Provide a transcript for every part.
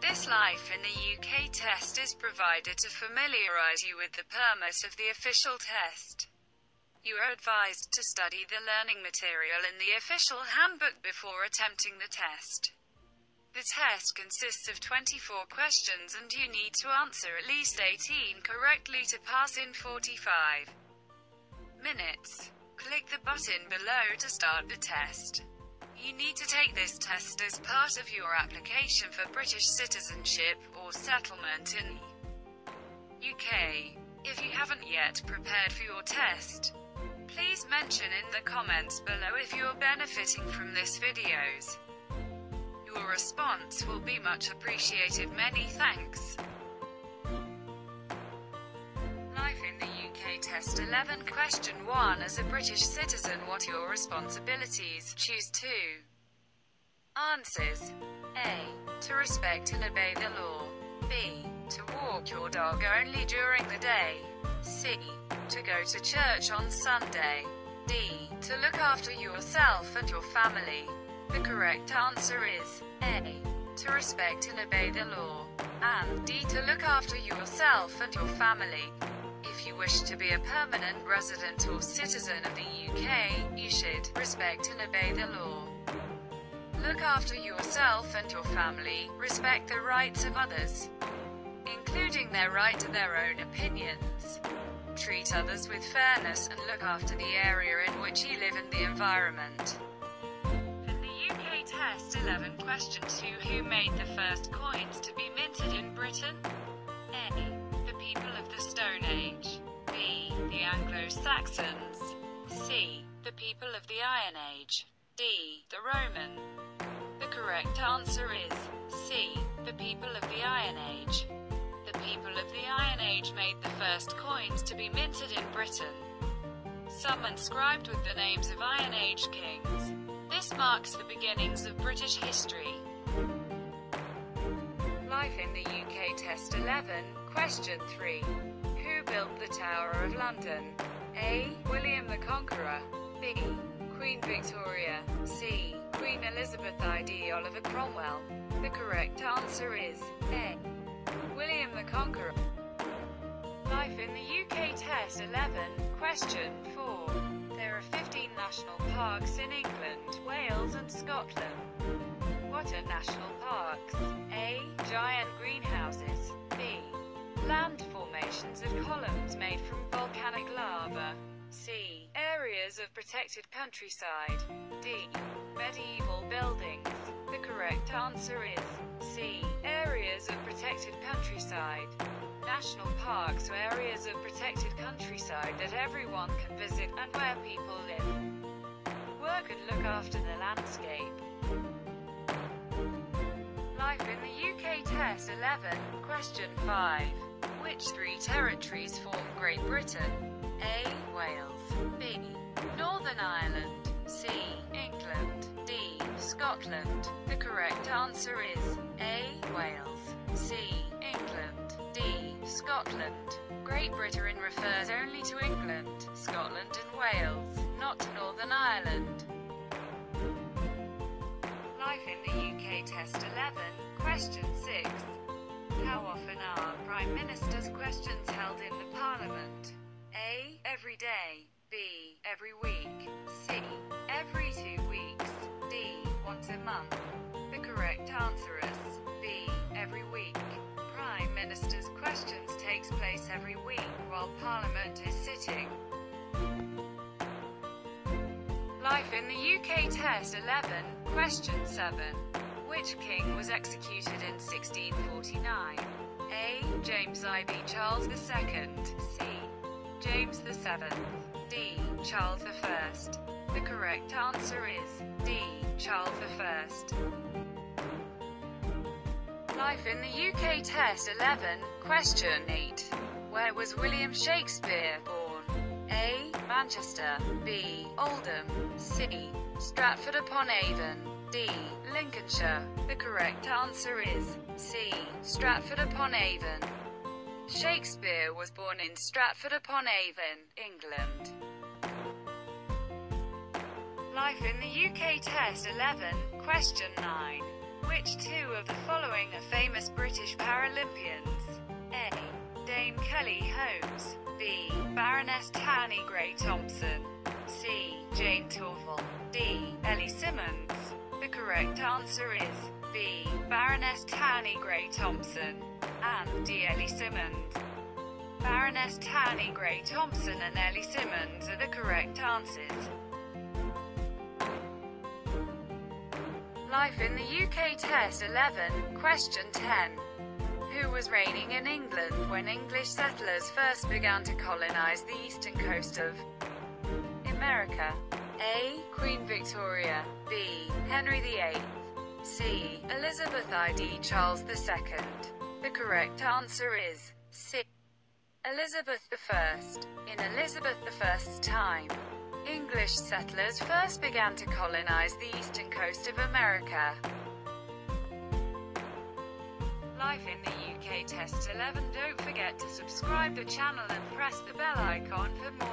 This Life in the UK test is provided to familiarise you with the permit of the official test. You are advised to study the learning material in the official handbook before attempting the test. The test consists of 24 questions and you need to answer at least 18 correctly to pass in 45 minutes. Click the button below to start the test. You need to take this test as part of your application for British citizenship or settlement in UK. If you haven't yet prepared for your test, please mention in the comments below if you're benefiting from this videos. Your response will be much appreciated. Many thanks. Test 11 Question 1 As a British citizen what are your responsibilities? Choose 2. Answers. A. To respect and obey the law. B. To walk your dog only during the day. C. To go to church on Sunday. D. To look after yourself and your family. The correct answer is A. To respect and obey the law. And D. To look after yourself and your family. If you wish to be a permanent resident or citizen of the UK, you should respect and obey the law. Look after yourself and your family, respect the rights of others, including their right to their own opinions. Treat others with fairness and look after the area in which you live and the environment. In the UK Test 11 Question 2 Who made the first coins to be minted in Britain? Anglo-Saxons. C. The people of the Iron Age. D. The Roman. The correct answer is C. The people of the Iron Age. The people of the Iron Age made the first coins to be minted in Britain. Some inscribed with the names of Iron Age kings. This marks the beginnings of British history. Life in the UK Test 11, Question 3. Who built the Tower of London? A. William the Conqueror. B. Queen Victoria. C. Queen Elizabeth I.D. Oliver Cromwell. The correct answer is A. William the Conqueror. Life in the UK Test 11, Question 4. There are 15 national parks in England, Wales and Scotland. What are national parks? A. Giant greenhouses. B. Land formations of columns made from volcanic lava. C. Areas of protected countryside. D. Medieval buildings. The correct answer is C. Areas of protected countryside. National parks are areas of protected countryside that everyone can visit and where people live, work and look after the landscape. Life in the UK Test 11, Question 5. Which three territories form Great Britain? A. Wales. B. Northern Ireland. C. England. D. Scotland. The correct answer is A. Wales. C. England. D. Scotland. Great Britain refers only to England, Scotland and Wales, not Northern Ireland. Life in the UK Test 11, Question 6. How often are Prime Minister's questions held in the Parliament? A. Every day. B. Every week. C. Every two weeks. D. Once a month. The correct answer is B. Every week. Prime Minister's questions takes place every week while Parliament is sitting. Life in the UK Test 11, Question 7. Which king was executed in 1649? A. James I. B. Charles II. C. James VII. D. Charles I. The correct answer is D. Charles I. Life in the UK Test 11, Question 8. Where was William Shakespeare born? A. Manchester. B. Oldham. C. Stratford upon Avon. D. Lincolnshire. The correct answer is C. Stratford-upon-Avon. Shakespeare was born in Stratford-upon-Avon, England. Life in the UK Test 11, Question 9. Which two of the following are famous British Paralympians? A. Dame Kelly Holmes. B. Baroness Tanni Grey-Thompson. C. Jayne Torvill. D. Ellie Simmonds. The correct answer is B. Baroness Tanni Grey-Thompson. And D. Ellie Simmonds. Baroness Tanni Grey-Thompson and Ellie Simmonds are the correct answers. Life in the UK Test 11, Question 10. Who was reigning in England when English settlers first began to colonize the eastern coast of America? A. Queen Victoria. B. Henry VIII. C. Elizabeth I.D. Charles II. The correct answer is C. Elizabeth I. In Elizabeth I's time, English settlers first began to colonize the eastern coast of America. Life in the UK Test 11 Don't forget to subscribe the channel and press the bell icon for more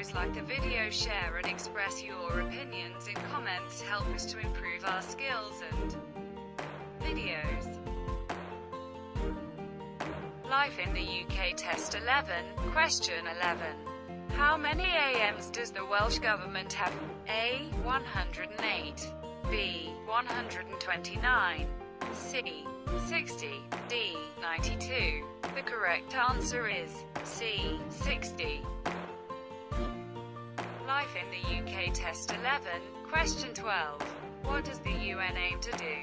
videos like the video share and express your opinions in comments help us to improve our skills and videos. Life in the UK Test 11, Question 11. How many AMs does the Welsh Government have? A. 108. B. 129. C. 60. D. 92. The correct answer is C. 60. Life in the UK Test 11, Question 12. What does the UN aim to do?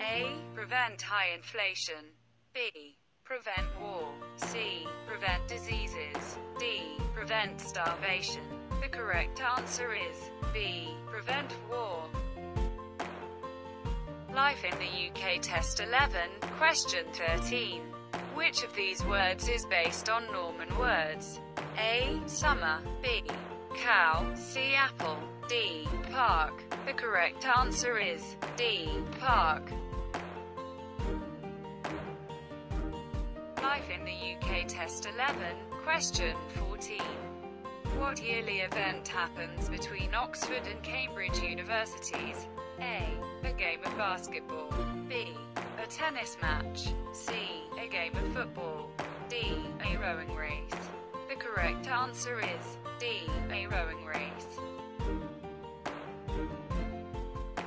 A. Prevent high inflation. B. Prevent war. C. Prevent diseases. D. Prevent starvation. The correct answer is B. Prevent war. Life in the UK Test 11, Question 13. Which of these words is based on Norman words? A. Summer. B. Cow. C. Apple. D. Park. The correct answer is D. Park. Life in the UK Test 11, Question 14. What yearly event happens between Oxford and Cambridge universities? A. A game of basketball. B. A tennis match. C. A game of football. D. A rowing race. The correct answer is D. A rowing race.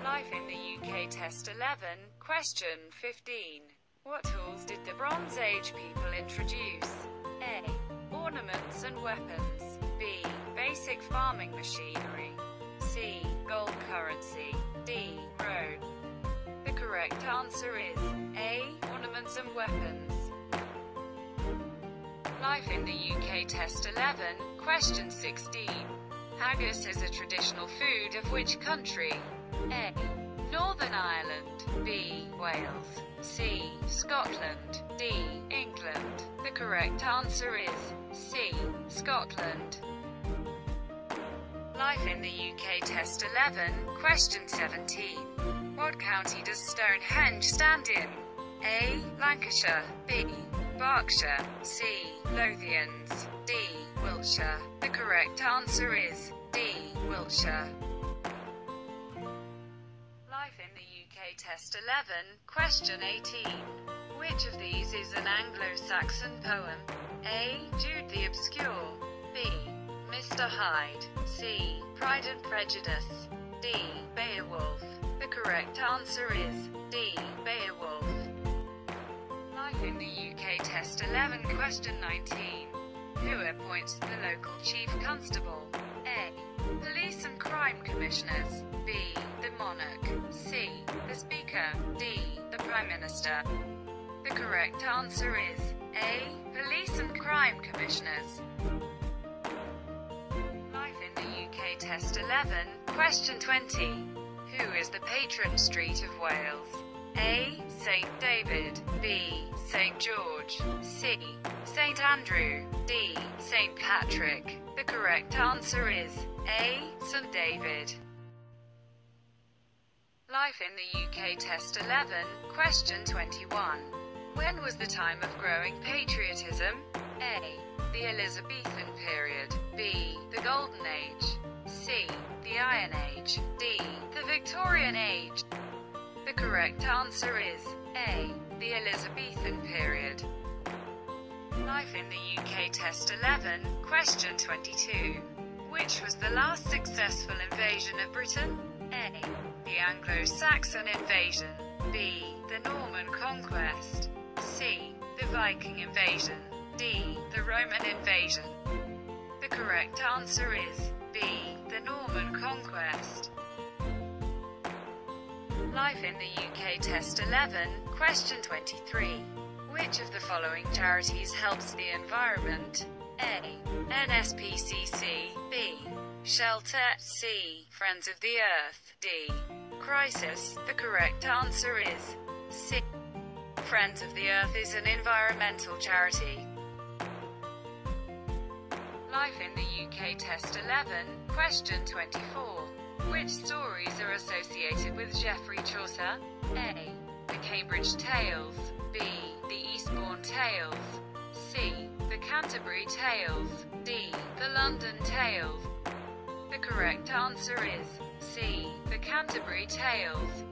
Life in the UK Test 11, Question 15. What tools did the Bronze Age people introduce? A. Ornaments and weapons. B. Basic farming machinery. C. Gold currency. D. Road. The correct answer is A. Ornaments and weapons. Life in the UK Test 11, Question 16. Haggis is a traditional food of which country? A. Northern Ireland. B. Wales. C. Scotland. D. England. The correct answer is C. Scotland. Life in the UK Test 11, Question 17. What county does Stonehenge stand in? A. Lancashire. B. Berkshire. C. Lothians. D. Wiltshire. The correct answer is D. Wiltshire. Life in the UK Test 11, Question 18. Which of these is an Anglo-Saxon poem? A. Jude the Obscure. B. Mr. Hyde. C. Pride and Prejudice. D. Beowulf. The correct answer is D. Beowulf. In the UK Test 11 Question 19. Who appoints the local chief constable? A. Police and crime commissioners. B. The monarch. C. The speaker. D. The prime minister. The correct answer is A. Police and crime commissioners. Life in the UK Test 11, Question 20. Who is the patron street of Wales? A. St. David. B. St. George. C. St. Andrew. D. St. Patrick. The correct answer is A. St. David. Life in the UK Test 11, Question 21. When was the time of growing patriotism? A. The Elizabethan period. B. The Golden Age. C. The Iron Age. D. The Victorian Age. The correct answer is A. The Elizabethan period. Life in the UK Test 11, Question 22. Which was the last successful invasion of Britain? A. The Anglo-Saxon invasion. B. The Norman conquest. C. The Viking invasion. D. The Roman invasion. The correct answer is Life in the UK Test 11, Question 23. Which of the following charities helps the environment? A. NSPCC. B. Shelter. C. Friends of the Earth. D. Crisis. The correct answer is C. Friends of the Earth is an environmental charity. Life in the UK Test 11, Question 24. Which stories are associated with Geoffrey Chaucer? A. The Cambridge Tales. B. The Eastbourne Tales. C. The Canterbury Tales. D. The London Tales. The correct answer is C. The Canterbury Tales.